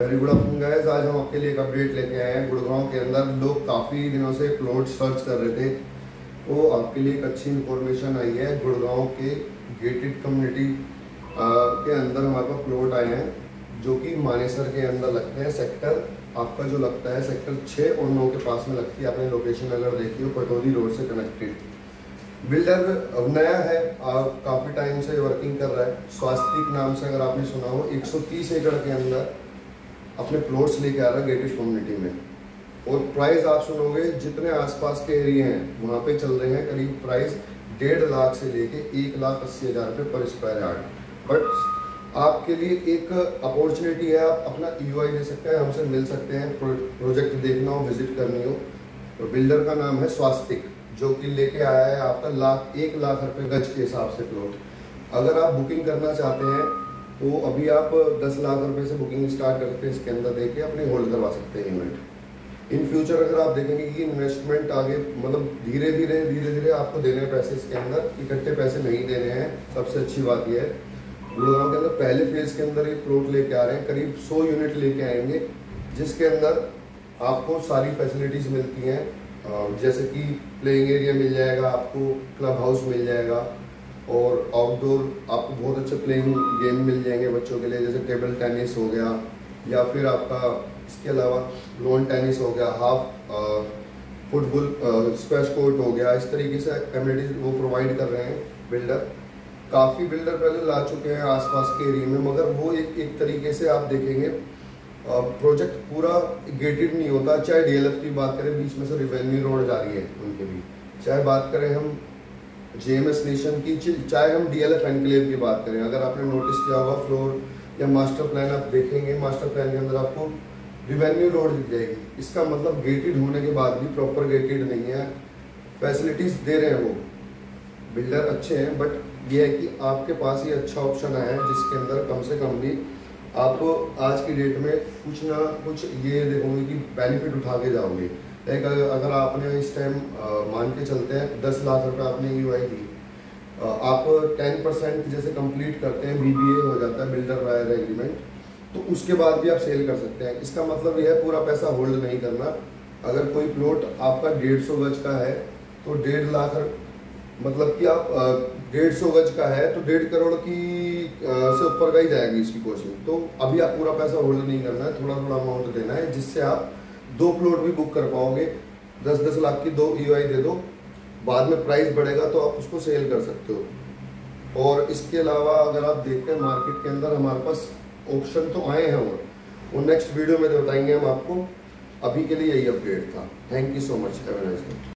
Very good afternoon guys आज हम आपके लिए एक अपडेट लेके आए हैं। गुड़गांव के अंदर लोग काफ़ी दिनों से प्लॉट सर्च कर रहे थे। तो आपके लिए एक अच्छी इन्फॉर्मेशन आई है। गुड़गांव के गेटेड कम्युनिटी के अंदर हमारे पास प्लॉट आए हैं, जो कि मानेसर के अंदर लगते हैं। सेक्टर आपका जो लगता है सेक्टर छः और नौ के पास में लगती है। आपने लोकेशन अगर देखी हो, पटौदी रोड से कनेक्टेड बिल्डर अब नया है काफ़ी टाइम से वर्किंग कर रहा है। स्वास्तिक नाम से अगर आपने सुना हो 130 एकड़ के अंदर अपने प्लॉट्स लेके आ रहा है गेटेड कम्युनिटी में। और प्राइस आप सुनोगे, जितने आसपास के एरिया हैं, वहाँ पे चल रहे हैं, करीब प्राइस डेढ़ लाख से लेके एक लाख अस्सी हज़ार रुपये पर स्क्वायर यार्ड बट आपके लिए एक अपॉर्चुनिटी है, आप अपना ई दे सकते हैं, हमसे मिल सकते हैं प्रोजेक्ट देखना हो विज़िट करनी हो। तो बिल्डर का नाम है स्वास्तिक जो कि लेके आया है आपका लाख, एक लाख रुपए गज के हिसाब से प्लॉट अगर आप बुकिंग करना चाहते हैं तो अभी आप 10 लाख रुपए से बुकिंग स्टार्ट करके इसके अंदर देके अपने होल्ड करवा सकते हैं इवेंट इन फ्यूचर अगर आप देखेंगे कि इन्वेस्टमेंट आगे मतलब धीरे धीरे धीरे धीरे आपको देने पैसे इसके अंदर, इकट्ठे पैसे नहीं देने हैं, सबसे अच्छी बात यह है। गुड़गांव के अंदर पहले फ़ेज़ के अंदर एक प्लॉट लेके आ रहे हैं, करीब सौ यूनिट लेके आएँगे, जिसके अंदर आपको सारी फैसिलिटीज़ मिलती हैं। जैसे कि प्लेइंग एरिया मिल जाएगा, आपको क्लब हाउस मिल जाएगा और आउटडोर आपको बहुत अच्छे प्लेइंग गेम मिल जाएँगे बच्चों के लिए, जैसे टेबल टेनिस हो गया, या फिर आपका इसके अलावा लॉन टेनिस हो गया हाफ़ फुटबॉल स्क्वैश कोर्ट हो गया, इस तरीके से एम्यूनिटीज वो प्रोवाइड कर रहे हैं बिल्डर काफ़ी बिल्डर पहले ला चुके हैं आसपास के एरिए में, मगर वो एक एक तरीके से आप देखेंगे प्रोजेक्ट पूरा गेटेड नहीं होता। चाहे डीएलएफ की बात करें, बीच में से रिवेन्यू रोड जा रही है उनके भी चाहे बात करें हम जेएमएस नेशन की चाहे हम डीएलएफ एनक्लेव की बात करें, अगर आपने नोटिस किया होगा फ्लोर या मास्टर प्लान आप देखेंगे मास्टर प्लान के अंदर आपको रिवेन्यू रोड दिख जाएगी। इसका मतलब गेटेड होने के बाद भी प्रॉपर गेटेड नहीं है। फैसिलिटीज़ दे रहे हैं वो। बिल्डर अच्छे हैं बट ये है कि आपके पास ये अच्छा ऑप्शन आया है, जिसके अंदर कम से कम भी आप आज की डेट में कुछ ना कुछ ये देखोगे कि बेनिफिट उठा के जाओगे। एक, अगर आपने इस टाइम मान के चलते हैं, दस लाख रुपए आपने यू आई दी आप टेन परसेंट जैसे कंप्लीट करते हैं बीबीए हो जाता है बिल्डर वायर एग्रीमेंट तो उसके बाद भी आप सेल कर सकते हैं। इसका मतलब यह है, पूरा पैसा होल्ड नहीं करना। अगर कोई प्लॉट आपका डेढ़ सौ गज का है तो डेढ़ लाख मतलब कि आप डेढ़ सौ गज का है तो डेढ़ करोड़ की से ऊपर का ही जाएगी इसकी कॉस्टिंग तो अभी आप पूरा पैसा होल्ड नहीं करना है थोड़ा थोड़ा अमाउंट देना है, जिससे आप दो प्लॉट भी बुक कर पाओगे। दस दस लाख की दो ई दे दो। बाद में प्राइस बढ़ेगा तो आप उसको सेल कर सकते हो। और इसके अलावा अगर आप देखते हैं मार्केट के अंदर हमारे पास ऑप्शन तो आए हैं और। वो नेक्स्ट वीडियो में बताएँगे हम आपको। अभी के लिए यही अपडेट था। Thank you so much have